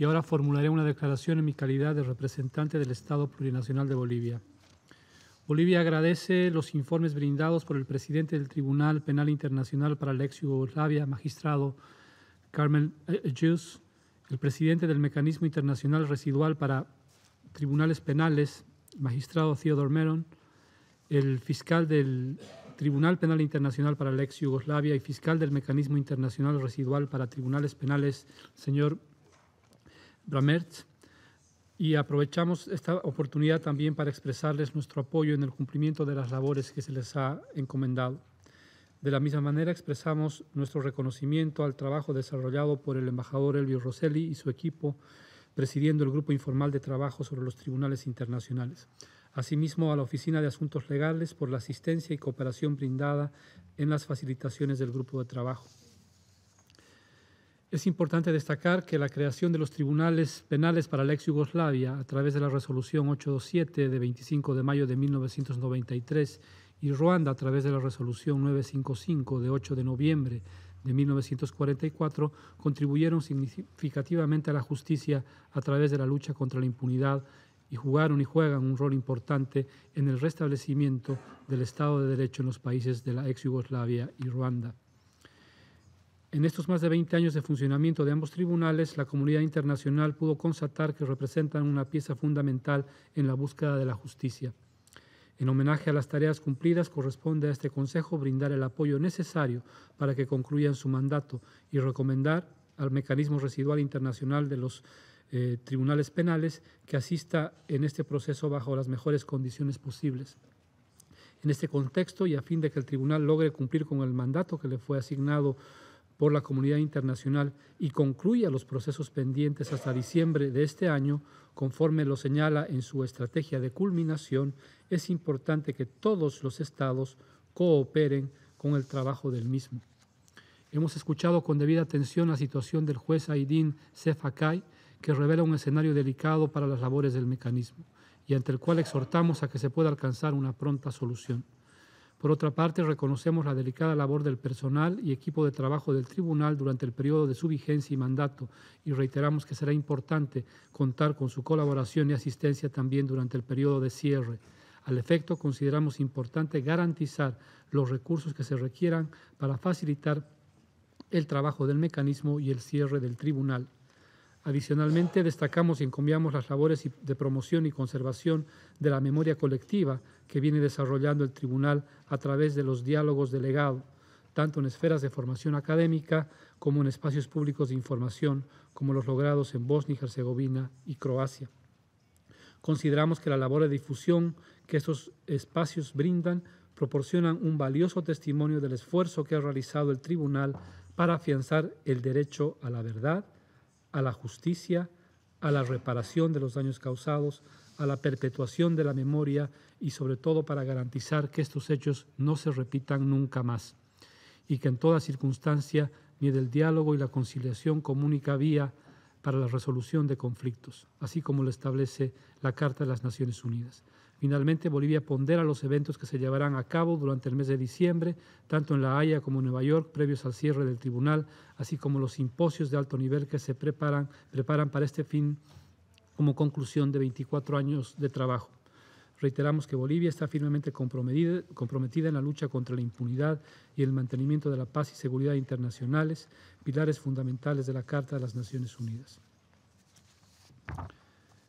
y ahora formularé una declaración en mi calidad de representante del Estado Plurinacional de Bolivia. Bolivia agradece los informes brindados por el presidente del Tribunal Penal Internacional para la ex Yugoslavia, magistrado Carmen Jus, el presidente del Mecanismo Internacional Residual para Tribunales Penales, magistrado Theodore Meron, el fiscal del Tribunal Penal Internacional para la ex Yugoslavia y fiscal del Mecanismo Internacional Residual para Tribunales Penales, señor Bramertz, y aprovechamos esta oportunidad también para expresarles nuestro apoyo en el cumplimiento de las labores que se les ha encomendado. De la misma manera expresamos nuestro reconocimiento al trabajo desarrollado por el embajador Elvio Rosselli y su equipo presidiendo el Grupo Informal de Trabajo sobre los Tribunales Internacionales. Asimismo, a la Oficina de Asuntos Legales por la asistencia y cooperación brindada en las facilitaciones del grupo de trabajo. Es importante destacar que la creación de los tribunales penales para la ex Yugoslavia a través de la resolución 827 de 25 de mayo de 1993 y Ruanda a través de la resolución 955 de 8 de noviembre de 1944 contribuyeron significativamente a la justicia a través de la lucha contra la impunidad y jugaron y juegan un rol importante en el restablecimiento del Estado de Derecho en los países de la ex Yugoslavia y Ruanda. En estos más de 20 años de funcionamiento de ambos tribunales, la comunidad internacional pudo constatar que representan una pieza fundamental en la búsqueda de la justicia. En homenaje a las tareas cumplidas, corresponde a este Consejo brindar el apoyo necesario para que concluyan su mandato y recomendar al mecanismo residual internacional de los eh, tribunales penales que asista en este proceso bajo las mejores condiciones posibles. En este contexto y a fin de que el tribunal logre cumplir con el mandato que le fue asignado por la comunidad internacional y concluya los procesos pendientes hasta diciembre de este año, conforme lo señala en su estrategia de culminación, es importante que todos los estados cooperen con el trabajo del mismo. Hemos escuchado con debida atención la situación del juez Aidin Sefakai, que revela un escenario delicado para las labores del mecanismo y ante el cual exhortamos a que se pueda alcanzar una pronta solución. Por otra parte, reconocemos la delicada labor del personal y equipo de trabajo del tribunal durante el periodo de su vigencia y mandato y reiteramos que será importante contar con su colaboración y asistencia también durante el periodo de cierre. Al efecto, consideramos importante garantizar los recursos que se requieran para facilitar el trabajo del mecanismo y el cierre del tribunal. Adicionalmente, destacamos y encomiamos las labores de promoción y conservación de la memoria colectiva que viene desarrollando el Tribunal a través de los diálogos delegados, tanto en esferas de formación académica como en espacios públicos de información, como los logrados en Bosnia y Herzegovina y Croacia. Consideramos que la labor de difusión que estos espacios brindan proporcionan un valioso testimonio del esfuerzo que ha realizado el Tribunal para afianzar el derecho a la verdad, a la justicia, a la reparación de los daños causados, a la perpetuación de la memoria y sobre todo para garantizar que estos hechos no se repitan nunca más y que en toda circunstancia ni el diálogo y la conciliación comunica vía para la resolución de conflictos, así como lo establece la Carta de las Naciones Unidas. Finalmente, Bolivia pondera los eventos que se llevarán a cabo durante el mes de diciembre, tanto en La Haya como en Nueva York, previos al cierre del tribunal, así como los simposios de alto nivel que se preparan, preparan para este fin como conclusión de 24 años de trabajo. Reiteramos que Bolivia está firmemente comprometida, comprometida, en la lucha contra la impunidad y el mantenimiento de la paz y seguridad internacionales, pilares fundamentales de la Carta de las Naciones Unidas.